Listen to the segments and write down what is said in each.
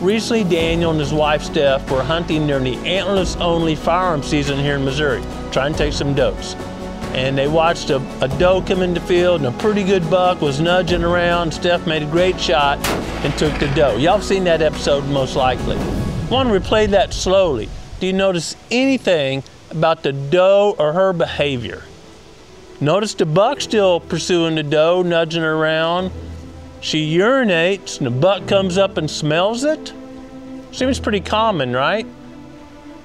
Recently, Daniel and his wife Steph were hunting during the antlerless only firearm season here in Missouri, trying to take some does. And they watched a, a doe come into the field, and a pretty good buck was nudging around. Steph made a great shot and took the doe. Y'all seen that episode most likely. I want to replay that slowly. Do you notice anything about the doe or her behavior? Notice the buck still pursuing the doe, nudging around. She urinates and the buck comes up and smells it. Seems pretty common, right?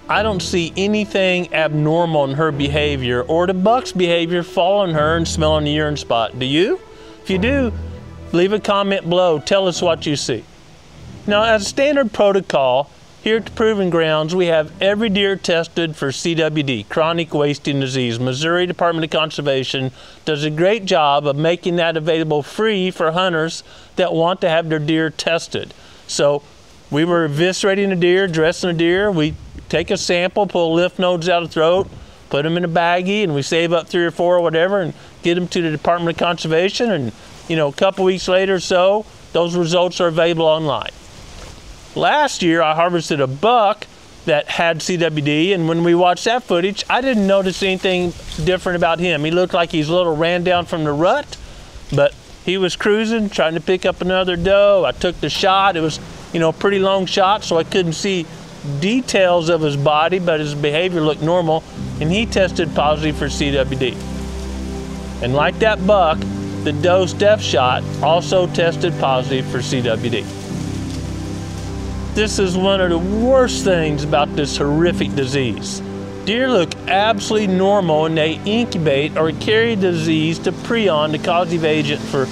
I don't see anything abnormal in her behavior or the buck's behavior following her and smelling the urine spot. Do you? If you do, leave a comment below. Tell us what you see. Now, as standard protocol, here at the Proving Grounds, we have every deer tested for CWD, chronic wasting disease. Missouri Department of Conservation does a great job of making that available free for hunters that want to have their deer tested. So we were eviscerating a deer, dressing a deer. We take a sample, pull lymph nodes out of throat, put them in a baggie, and we save up three or four or whatever and get them to the Department of Conservation. And, you know, a couple weeks later or so, those results are available online. Last year, I harvested a buck that had CWD, and when we watched that footage, I didn't notice anything different about him. He looked like he's a little ran down from the rut, but he was cruising, trying to pick up another doe. I took the shot. It was, you know, a pretty long shot, so I couldn't see details of his body, but his behavior looked normal, and he tested positive for CWD. And like that buck, the doe Steph shot also tested positive for CWD. This is one of the worst things about this horrific disease. Deer look absolutely normal and they incubate or carry the disease to prion, the causative agent, for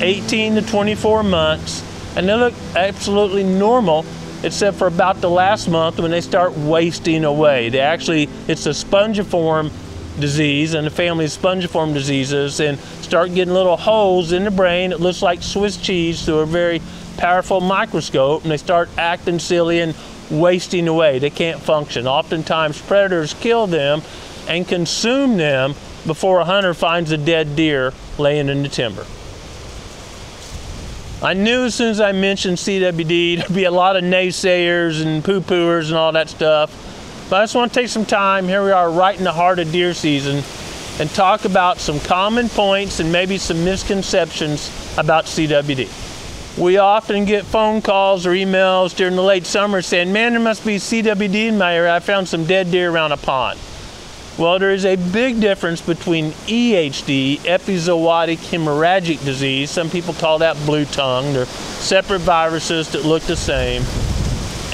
18 to 24 months, and they look absolutely normal except for about the last month when they start wasting away. They actually, it's a spongiform disease and the family of spongiform diseases and start getting little holes in the brain. It looks like Swiss cheese through a very powerful microscope and they start acting silly and wasting away. They can't function. Oftentimes, predators kill them and consume them before a hunter finds a dead deer laying in the timber. I knew as soon as I mentioned CWD, there'd be a lot of naysayers and poo pooers and all that stuff. But I just want to take some time. Here we are, right in the heart of deer season, and talk about some common points and maybe some misconceptions about CWD. We often get phone calls or emails during the late summer saying, man, there must be CWD in my area. I found some dead deer around a pond. Well, there is a big difference between EHD, epizootic hemorrhagic disease. Some people call that blue tongue. They're separate viruses that look the same.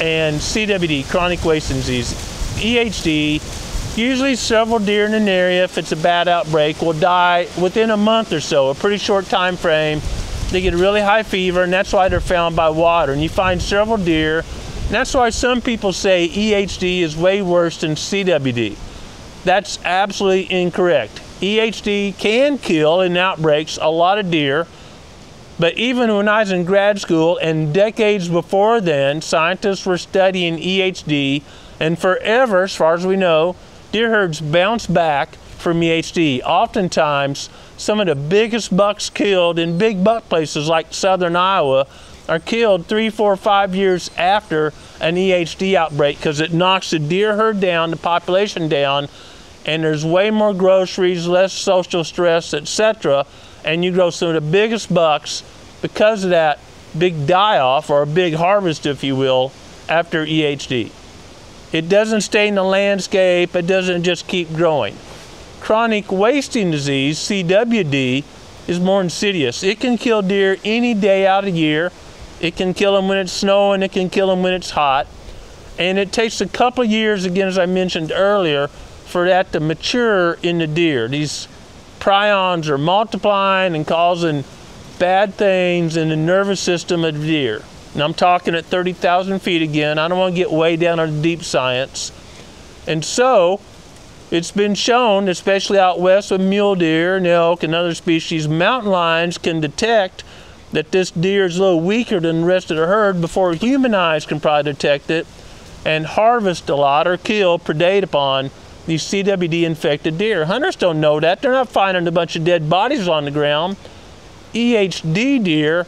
And CWD, chronic wasting disease. EHD, usually several deer in an area, if it's a bad outbreak, will die within a month or so, a pretty short time frame they get really high fever, and that's why they're found by water. And you find several deer. And that's why some people say EHD is way worse than CWD. That's absolutely incorrect. EHD can kill in outbreaks a lot of deer, but even when I was in grad school and decades before then, scientists were studying EHD, and forever, as far as we know, deer herds bounce back from EHD. Oftentimes, some of the biggest bucks killed in big buck places like southern Iowa are killed three, four, five years after an EHD outbreak because it knocks the deer herd down, the population down, and there's way more groceries, less social stress, etc. And you grow some of the biggest bucks because of that big die off or a big harvest, if you will, after EHD. It doesn't stay in the landscape, it doesn't just keep growing. Chronic wasting disease, CWD, is more insidious. It can kill deer any day out of year. It can kill them when it's snowing, it can kill them when it's hot. And it takes a couple years, again, as I mentioned earlier, for that to mature in the deer. These prions are multiplying and causing bad things in the nervous system of the deer. And I'm talking at 30,000 feet again. I don't want to get way down on deep science. And so, it's been shown, especially out west with mule deer and elk and other species, mountain lions can detect that this deer is a little weaker than the rest of the herd before human eyes can probably detect it and harvest a lot or kill, predate upon these CWD infected deer. Hunters don't know that. They're not finding a bunch of dead bodies on the ground. EHD deer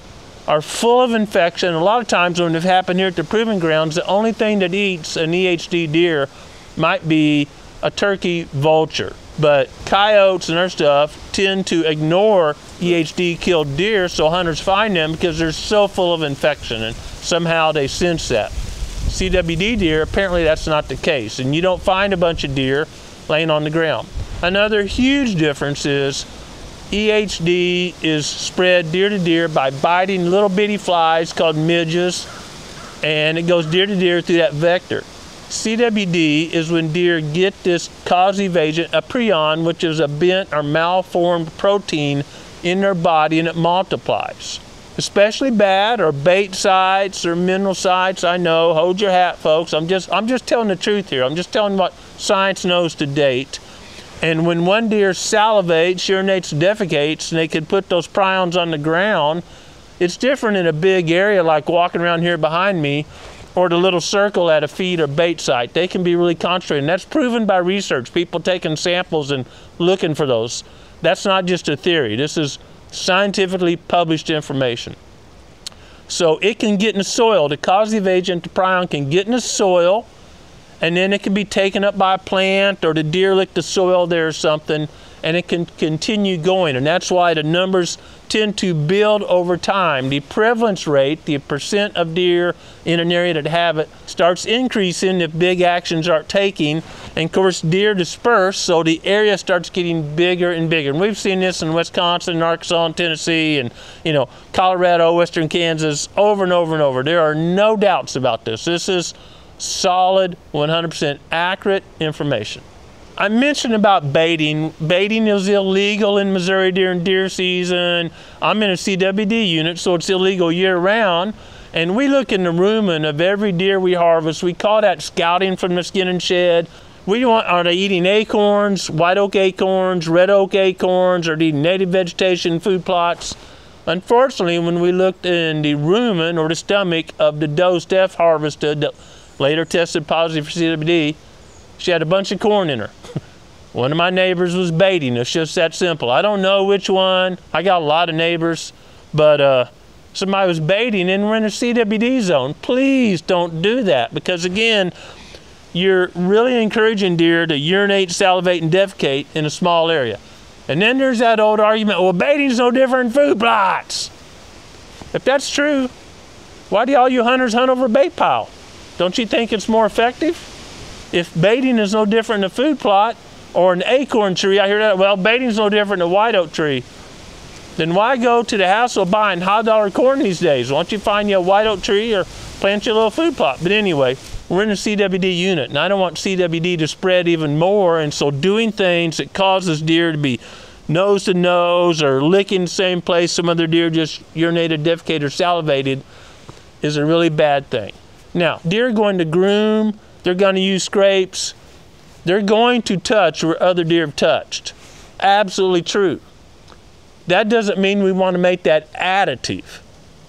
are full of infection. A lot of times when it happened here at the proving grounds, the only thing that eats an EHD deer might be a turkey vulture. But coyotes and other stuff tend to ignore EHD killed deer, so hunters find them because they're so full of infection and somehow they sense that. CWD deer, apparently that's not the case, and you don't find a bunch of deer laying on the ground. Another huge difference is EHD is spread deer to deer by biting little bitty flies called midges, and it goes deer to deer through that vector. CWD is when deer get this causative agent, a prion, which is a bent or malformed protein in their body and it multiplies. Especially bad are bait sites or mineral sites. I know. Hold your hat, folks. I'm just I'm just telling the truth here. I'm just telling what science knows to date. And when one deer salivates, urinates, defecates, and they could put those prions on the ground, it's different in a big area like walking around here behind me or the little circle at a feed or bait site. They can be really concentrated. And that's proven by research. People taking samples and looking for those. That's not just a theory. This is scientifically published information. So it can get in the soil. The causative agent, the prion, can get in the soil, and then it can be taken up by a plant or the deer lick the soil there or something, and it can continue going. And that's why the numbers tend to build over time. The prevalence rate, the percent of deer in an area that have it, starts increasing if big actions aren't taking. And of course, deer disperse, so the area starts getting bigger and bigger. And we've seen this in Wisconsin, Arkansas, and Tennessee, and you know, Colorado, Western Kansas, over and over and over. There are no doubts about this. This is solid, 100% accurate information. I mentioned about baiting. Baiting is illegal in Missouri during deer season. I'm in a CWD unit, so it's illegal year round. And we look in the rumen of every deer we harvest. We call that scouting from the skin and shed. We want, are they eating acorns, white oak acorns, red oak acorns, or eating native vegetation food plots? Unfortunately, when we looked in the rumen or the stomach of the doe Steph harvested that later tested positive for CWD, she had a bunch of corn in her. one of my neighbors was baiting. It's just that simple. I don't know which one. I got a lot of neighbors, but uh, somebody was baiting and we're in a CWD zone. Please don't do that because, again, you're really encouraging deer to urinate, salivate, and defecate in a small area. And then there's that old argument well, baiting's no different than food plots. If that's true, why do all you hunters hunt over a bait pile? Don't you think it's more effective? If baiting is no different than a food plot or an acorn tree, I hear that, well, baiting is no different than a white oak tree, then why go to the hassle of buying high dollar corn these days? Why don't you find you a white oak tree or plant you a little food plot? But anyway, we're in a CWD unit, and I don't want CWD to spread even more, and so doing things that causes deer to be nose to nose or licking the same place some other deer just urinated, defecated, or salivated is a really bad thing. Now, deer going to groom they're going to use scrapes. They're going to touch where other deer have touched. Absolutely true. That doesn't mean we want to make that additive.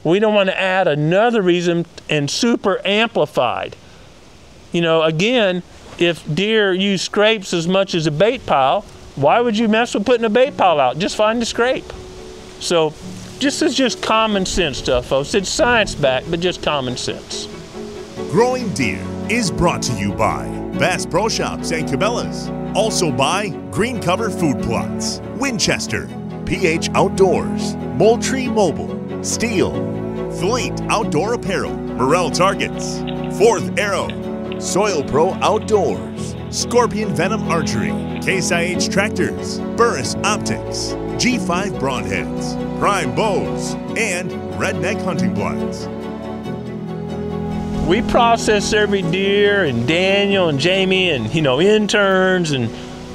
We don't want to add another reason and super amplified. You know, again, if deer use scrapes as much as a bait pile, why would you mess with putting a bait pile out? Just find a scrape. So, this is just common sense stuff, folks. It's science backed, but just common sense. Growing Deer is brought to you by Bass Pro Shops and Cabela's. Also by Green Cover Food Plots, Winchester, PH Outdoors, Moultrie Mobile, Steel, Fleet Outdoor Apparel, Morrell Targets, Fourth Arrow, Soil Pro Outdoors, Scorpion Venom Archery, Case IH Tractors, Burris Optics, G5 Broadheads, Prime Bows, and Redneck Hunting Blinds. We process every deer, and Daniel and Jamie, and you know interns, and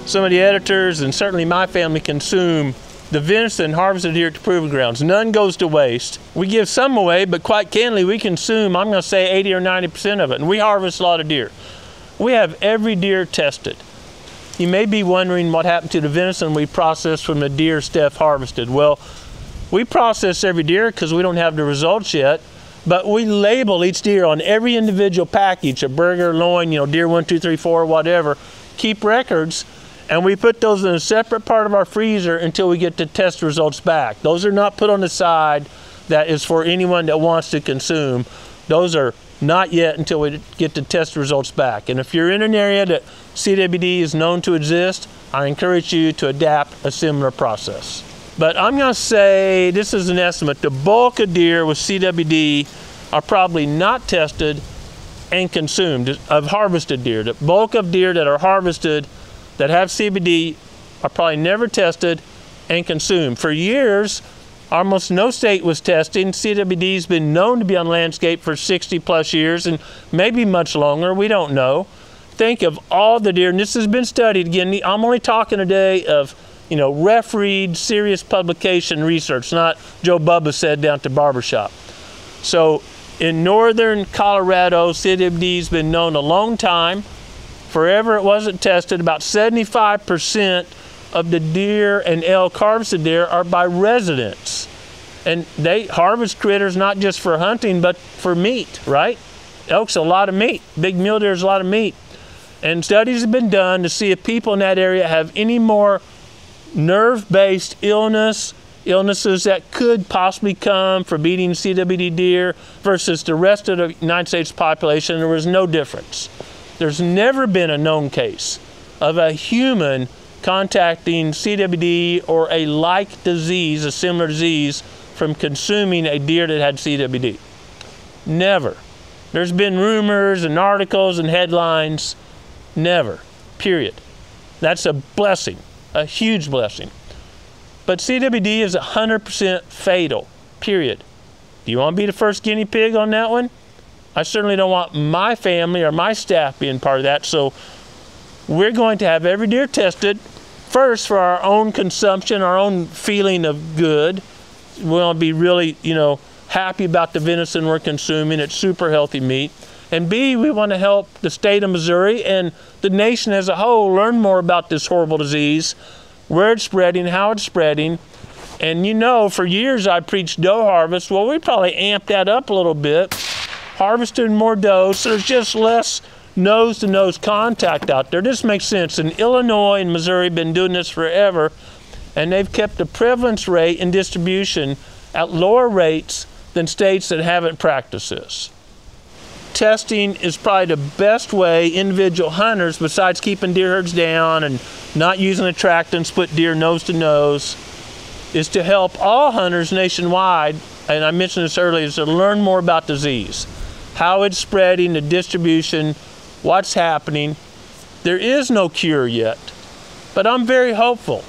some of the editors, and certainly my family consume the venison harvested here at the proving grounds. None goes to waste. We give some away, but quite candidly, we consume, I'm going to say 80 or 90% of it, and we harvest a lot of deer. We have every deer tested. You may be wondering what happened to the venison we processed from the deer Steph harvested. Well, we process every deer because we don't have the results yet. But we label each deer on every individual package, a burger, loin, you know, deer one, two, three, four, whatever. Keep records, and we put those in a separate part of our freezer until we get the test results back. Those are not put on the side. that is for anyone that wants to consume. Those are not yet until we get the test results back. And if you're in an area that CWD is known to exist, I encourage you to adapt a similar process. But I'm going to say this is an estimate. The bulk of deer with CWD are probably not tested and consumed of harvested deer. The bulk of deer that are harvested that have CWD are probably never tested and consumed. For years, almost no state was testing. CWD has been known to be on landscape for 60 plus years and maybe much longer. We don't know. Think of all the deer, and this has been studied again. I'm only talking today of you know, refereed, serious publication research, not Joe Bubba said down to barbershop. So in northern Colorado, CWD's been known a long time. Forever it wasn't tested. About 75% of the deer and elk harvested there are by residents. And they harvest critters not just for hunting, but for meat, right? Elk's a lot of meat. Big mule deer is a lot of meat. And studies have been done to see if people in that area have any more nerve-based illness, illnesses that could possibly come from eating CWD deer versus the rest of the United States population, there was no difference. There's never been a known case of a human contacting CWD or a like disease, a similar disease, from consuming a deer that had CWD. Never. There's been rumors and articles and headlines. Never. Period. That's a blessing a huge blessing. But CWD is 100% fatal, period. Do you want to be the first guinea pig on that one? I certainly don't want my family or my staff being part of that. So we're going to have every deer tested first for our own consumption, our own feeling of good. We want to be really, you know, happy about the venison we're consuming. It's super healthy meat. And B, we want to help the state of Missouri and the nation as a whole learn more about this horrible disease, where it's spreading, how it's spreading. And you know, for years I preached doe harvest. Well, we probably amped that up a little bit, harvested more doe, so there's just less nose to nose contact out there. This makes sense. In Illinois and Missouri have been doing this forever, and they've kept the prevalence rate and distribution at lower rates than states that haven't practiced this testing is probably the best way individual hunters, besides keeping deer herds down and not using attractants, put deer nose to nose, is to help all hunters nationwide, and I mentioned this earlier, is to learn more about disease, how it's spreading, the distribution, what's happening. There is no cure yet, but I'm very hopeful.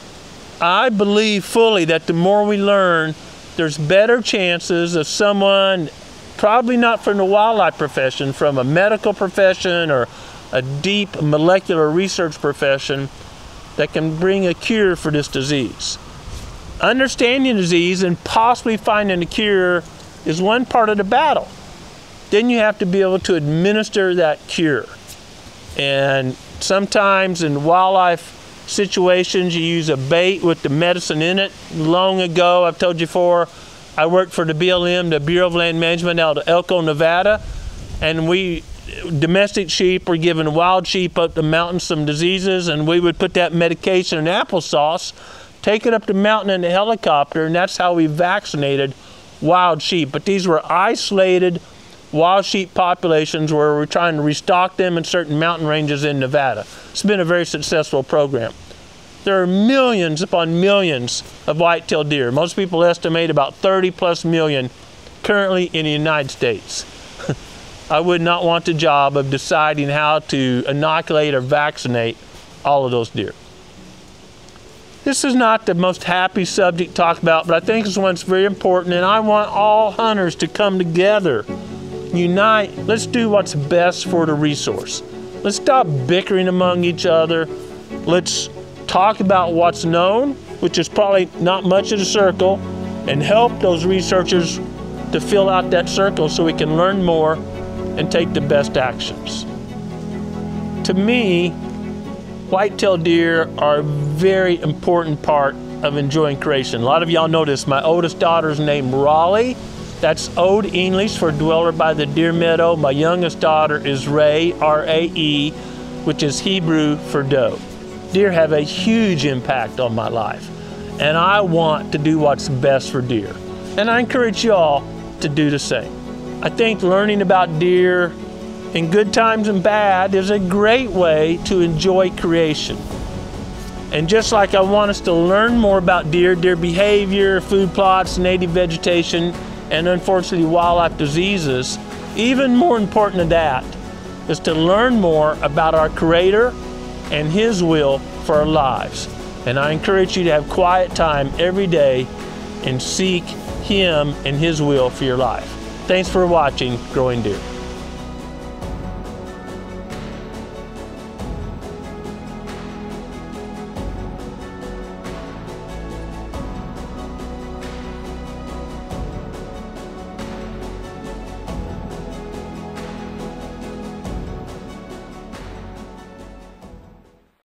I believe fully that the more we learn, there's better chances of someone probably not from the wildlife profession, from a medical profession or a deep molecular research profession that can bring a cure for this disease. Understanding disease and possibly finding a cure is one part of the battle. Then you have to be able to administer that cure. And sometimes in wildlife situations, you use a bait with the medicine in it. Long ago, I've told you before, I worked for the BLM, the Bureau of Land Management out of Elko, Nevada, and we domestic sheep were given wild sheep up the mountain some diseases, and we would put that medication in applesauce, take it up the mountain in a helicopter, and that's how we vaccinated wild sheep. But these were isolated wild sheep populations where we're trying to restock them in certain mountain ranges in Nevada. It's been a very successful program. There are millions upon millions of white-tailed deer. Most people estimate about 30 plus million currently in the United States. I would not want the job of deciding how to inoculate or vaccinate all of those deer. This is not the most happy subject to talk about, but I think it's one that's very important, and I want all hunters to come together, unite. Let's do what's best for the resource. Let's stop bickering among each other. Let's talk about what's known, which is probably not much of the circle, and help those researchers to fill out that circle so we can learn more and take the best actions. To me, white-tailed deer are a very important part of enjoying creation. A lot of y'all know this. My oldest daughter's named Raleigh. That's Old English for dweller by the deer meadow. My youngest daughter is Rae, R-A-E, which is Hebrew for doe deer have a huge impact on my life. And I want to do what's best for deer. And I encourage you all to do the same. I think learning about deer in good times and bad is a great way to enjoy creation. And just like I want us to learn more about deer, deer behavior, food plots, native vegetation, and unfortunately wildlife diseases, even more important than that is to learn more about our Creator and His will for our lives. And I encourage you to have quiet time every day and seek Him and His will for your life. Thanks for watching Growing Deer.